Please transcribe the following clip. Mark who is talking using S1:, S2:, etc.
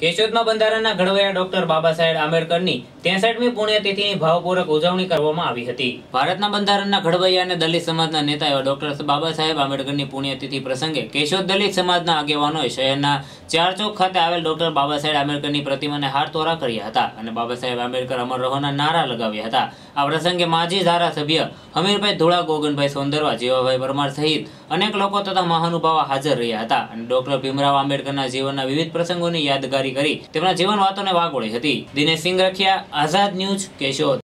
S1: કેશોદમાં બંધારણના ઘડવૈયા ડોક્ટર બાબા સાહેબ આંબેડકરની ત્રેસઠમી પુણ્યતિથિની ભાવપૂર્વક ઉજવણી કરવામાં આવી હતી. ભારતના બંધારણના ઘડવૈયા અને દલિત સમાજના નેતા એવા ડોક્ટર બાબા સાહેબ આંબેડકરની પુણ્યતિથિ પ્રસંગે કેશોદ દલિત સમાજના આગેવાનોએ શહેરના ચાર ચોક ખાતે આવેલ ડોક્ટર બાબા સાહેબ આંબેડકરની પ્રતિમાને હાર તોરા કર્યા હતા અને બાબા સાહેબ આંબેડકર અમર રહોના નારા લગાવ્યા હતા. આ પ્રસંગે માજી ધારાસભ્ય હમીરભાઈ ધોળા, ગોગનભાઈ સોંદરવા, જીવાભાઈ પરમાર સહિત અનેક લોકો તથા મહાનુભાવો હાજર રહ્યા હતા અને ડોક્ટર ભીમરાવ આંબેડકરના જીવનના વિવિધ પ્રસંગોની યાદગારી કરી તેમના જીવન વાતોને વાગોળી હતી. દિનેશ સિંહ રખિયા આઝાદ ન્યૂઝ, કેશોદ.